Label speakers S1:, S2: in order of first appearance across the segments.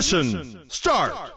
S1: Mission start!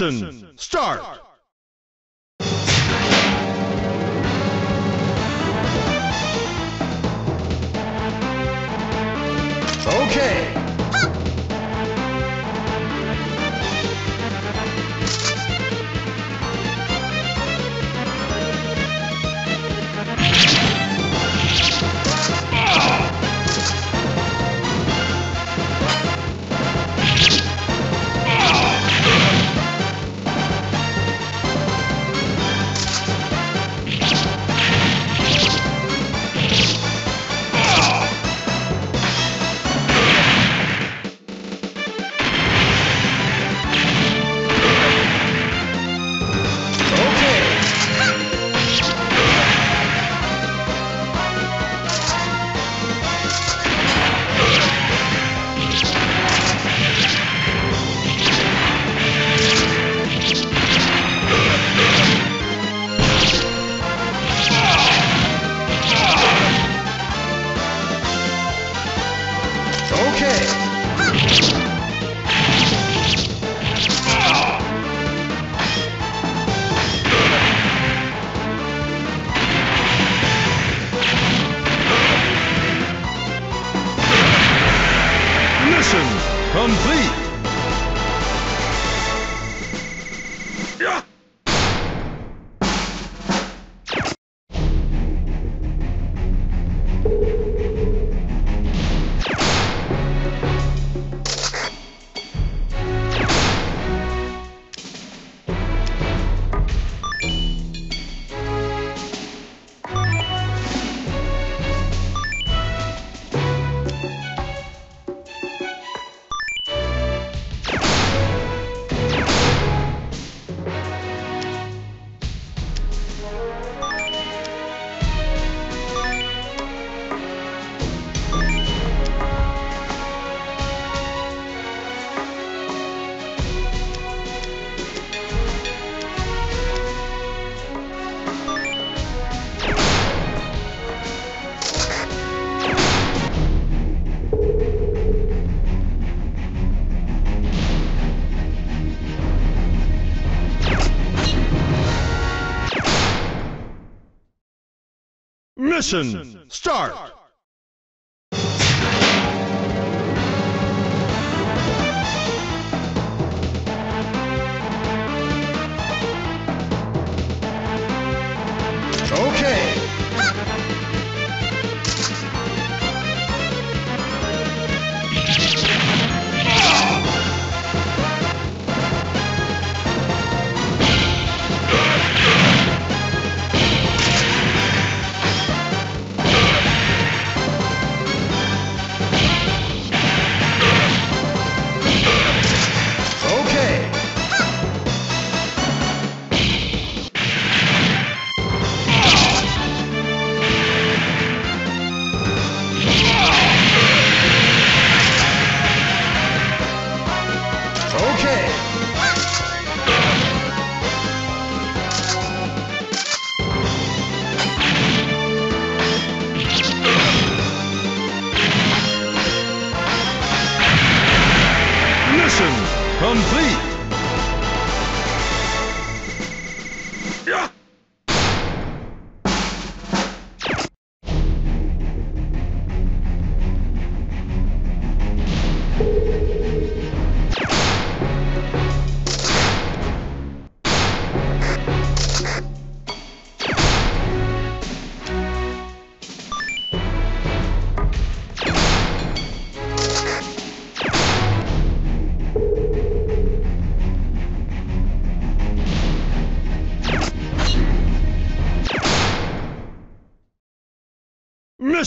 S1: Mission start. Mission start!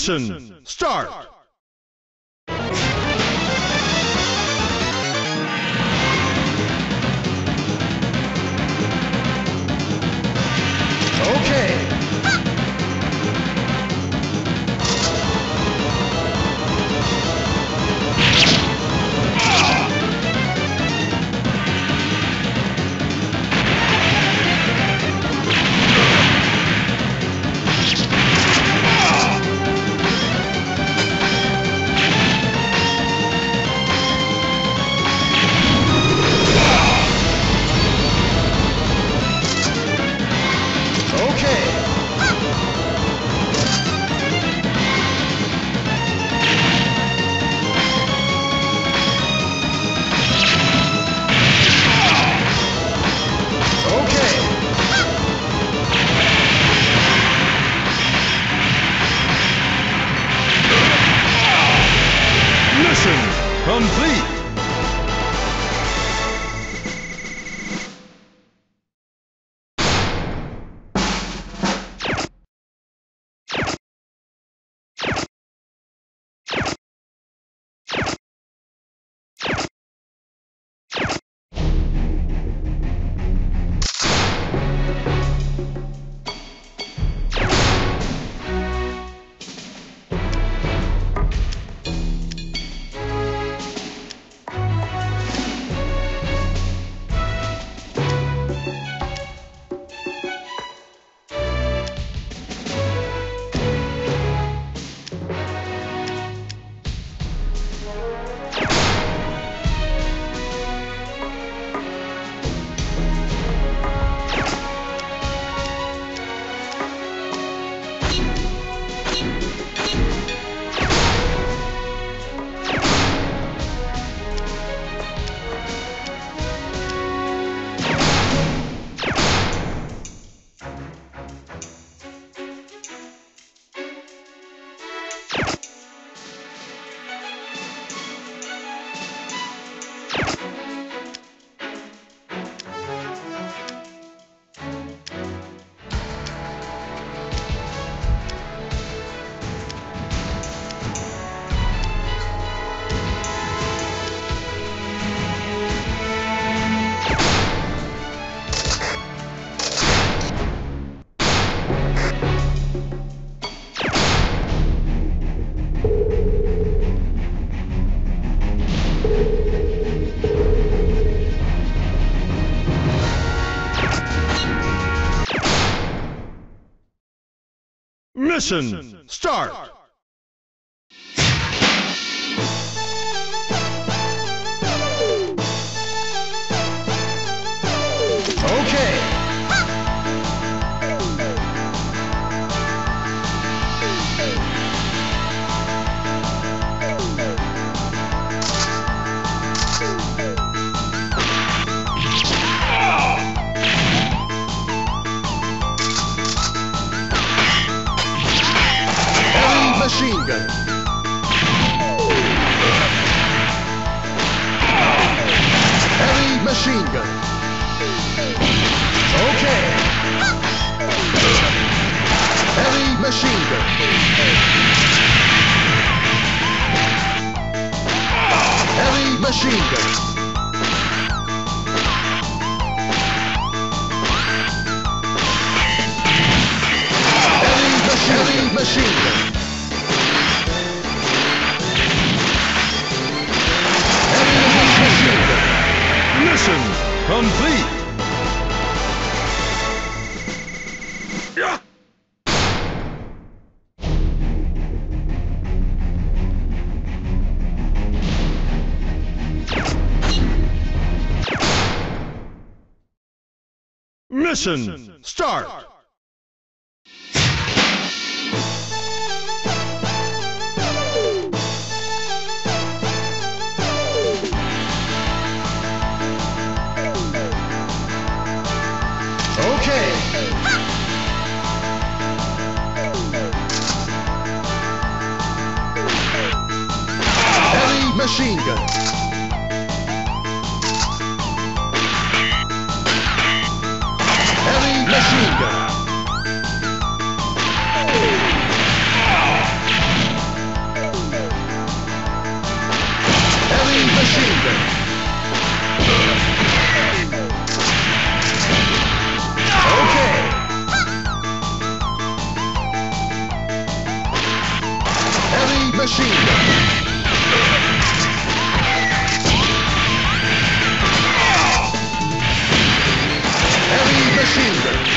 S1: Mission start! Mission complete! Mission start!
S2: Machine gun. Okay. Heavy machine gun. Heavy machine gun. Heavy machine, gun.
S1: Mission start.
S2: Machine gun. Machine gun. Heavy machine gun. Okay. Heavy machine gun. Heavy machine gun.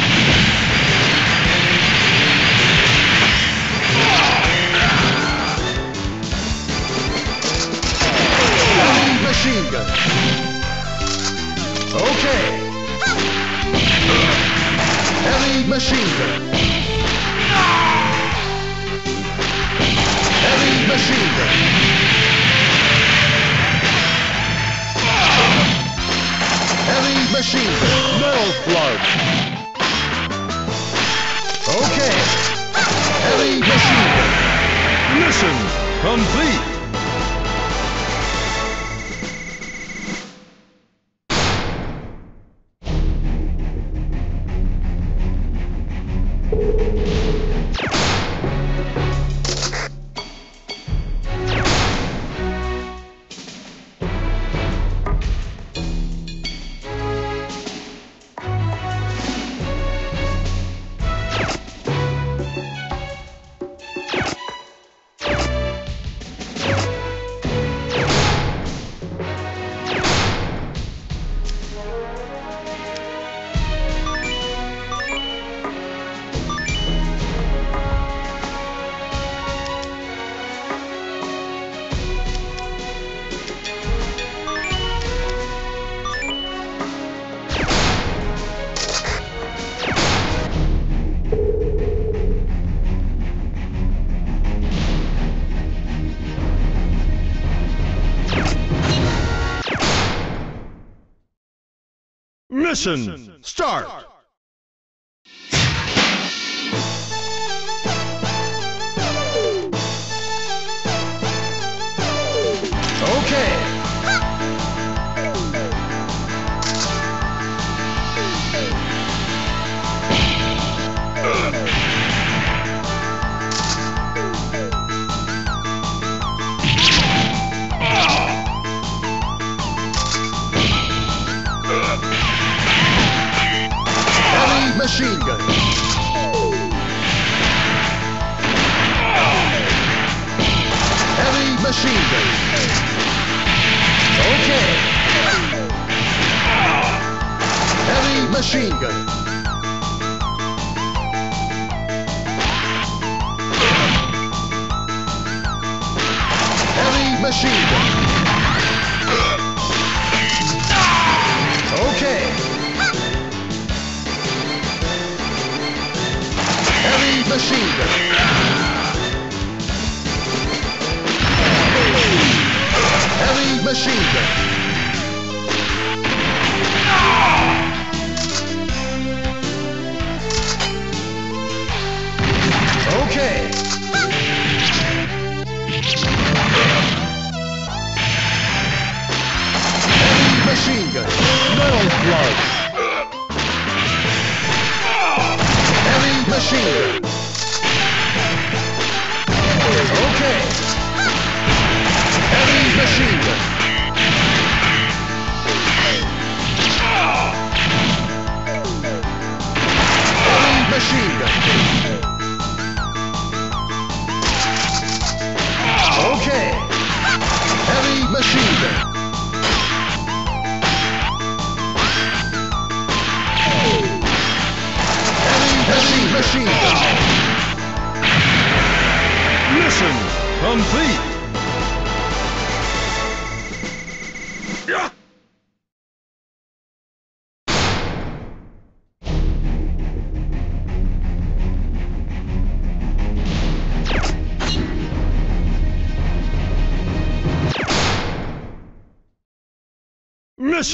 S2: Heavy gun. Okay. Heavy machine gun. Heavy machine gun. Heavy machine gun.
S1: Metal Slug.
S2: Okay. Heavy machine gun.
S1: Mission complete. Mission start.
S2: Machine gun. Okay. Heavy machine gun. Heavy machine gun. Okay. Heavy machine gun. heavy machine gun. Okay. Heavy machine gun. Metal Slugs. Heavy machine gun.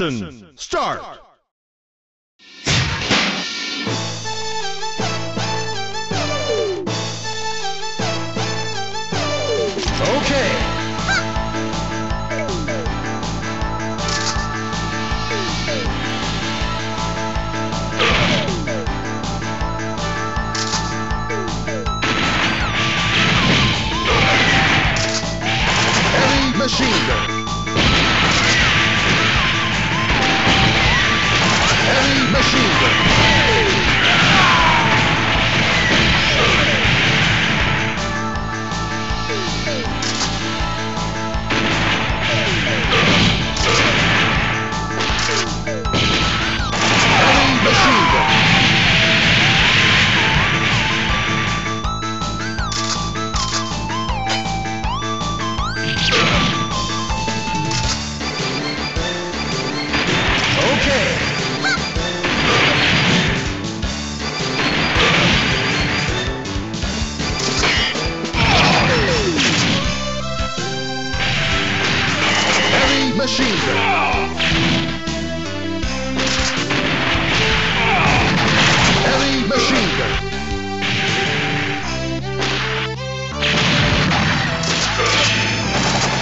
S1: Ignition! Start!
S2: machine gun. Heavy machine gun.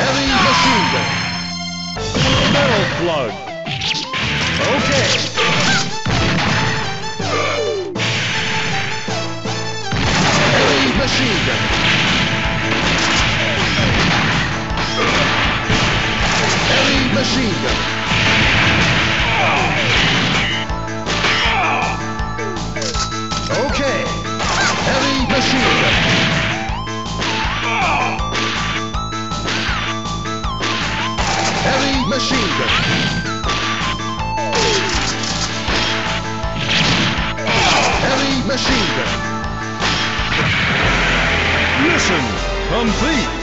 S2: Heavy machine gun.
S1: Metal Slug.
S2: machine gun. Okay, heavy machine gun. Heavy machine gun. Heavy machine gun.
S1: Mission complete.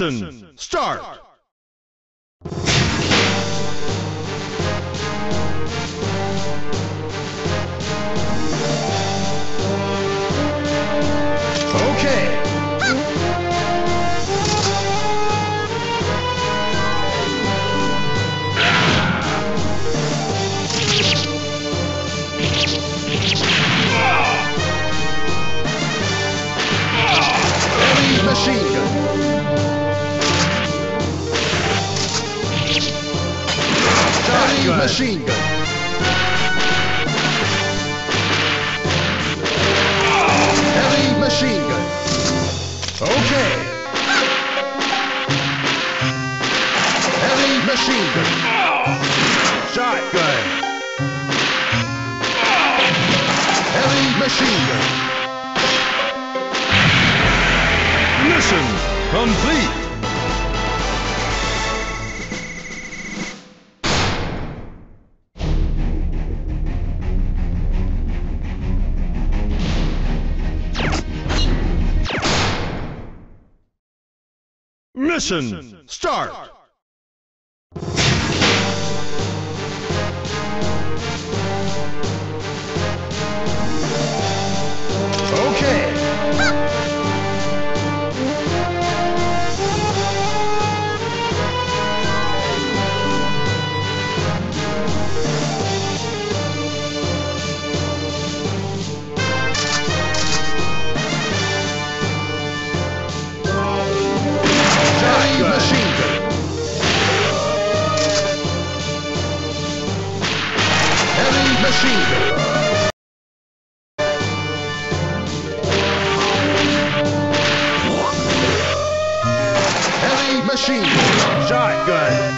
S1: Ignition! Start! Mission start!
S2: Machine gun.
S1: Shotgun!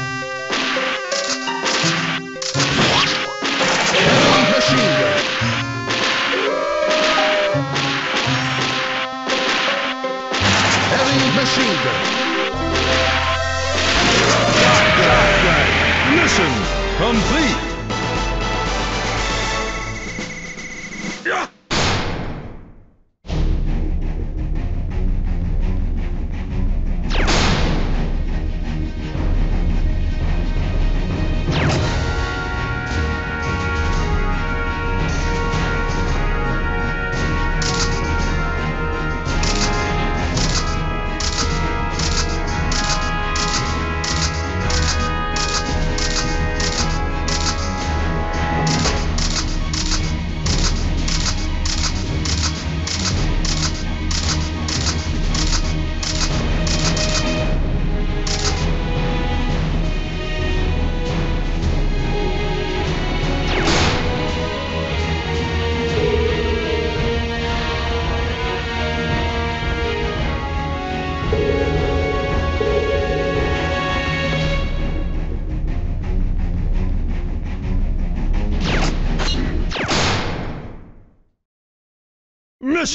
S2: Machine gun. Machine gun.
S1: Mission complete!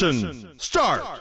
S1: Mission start!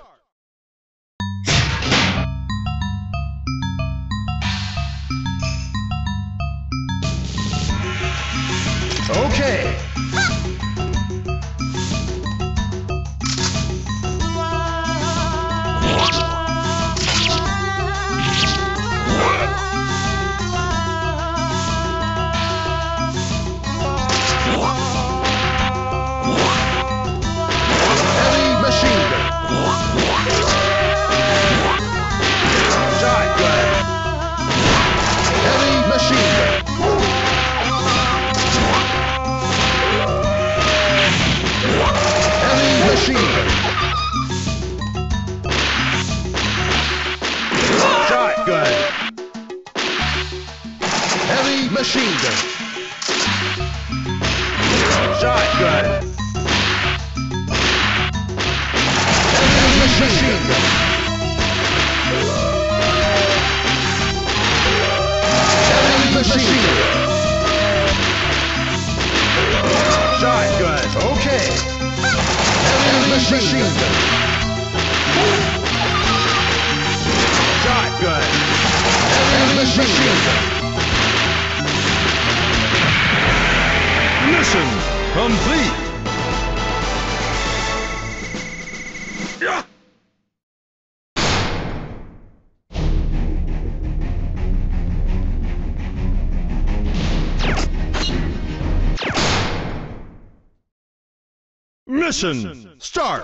S1: Mission start!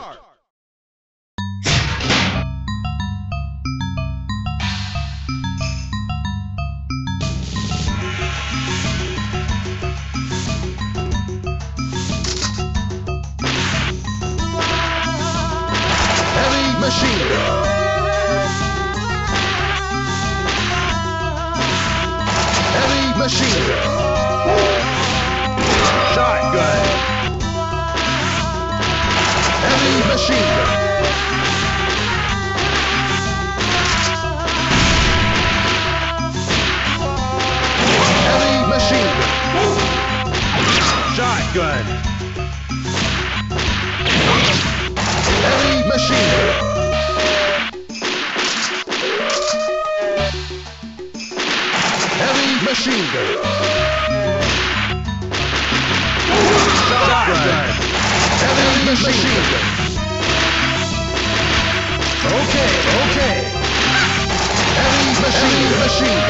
S2: Heavy machine gun. Heavy machine gun.
S1: Shotgun!
S2: Machine gun. Heavy machine gun.
S1: Shotgun!
S2: Heavy machine. Heavy machine gun.
S1: Shotgun!
S2: Heavy machine. Okay, okay. Machine.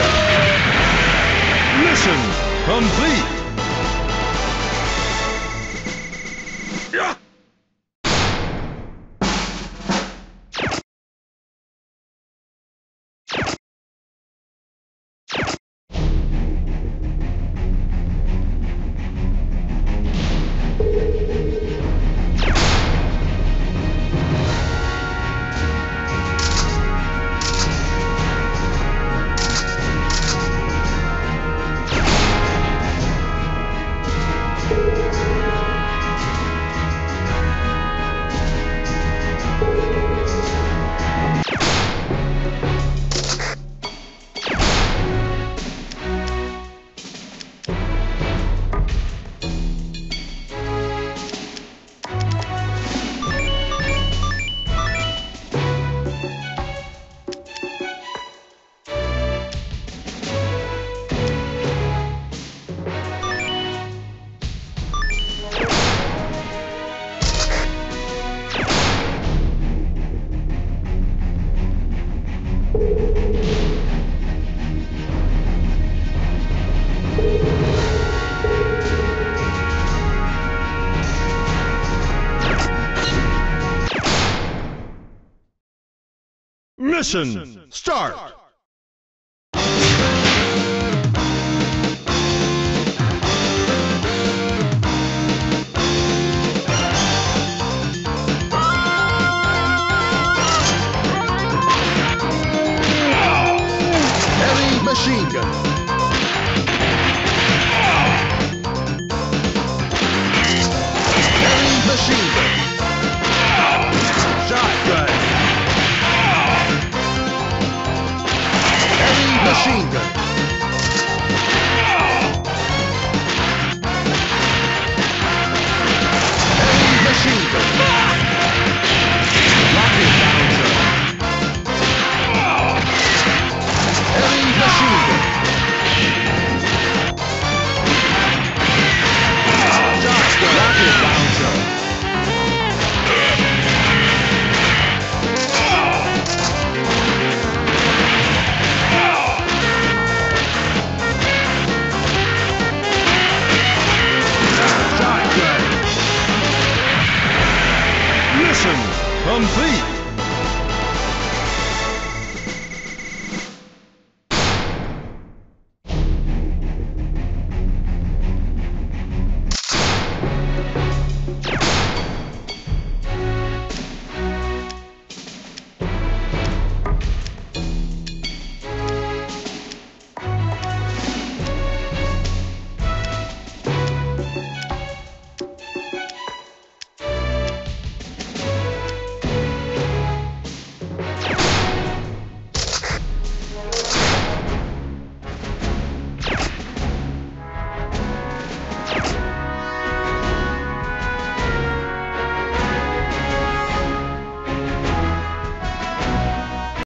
S1: Mission complete. Mission start.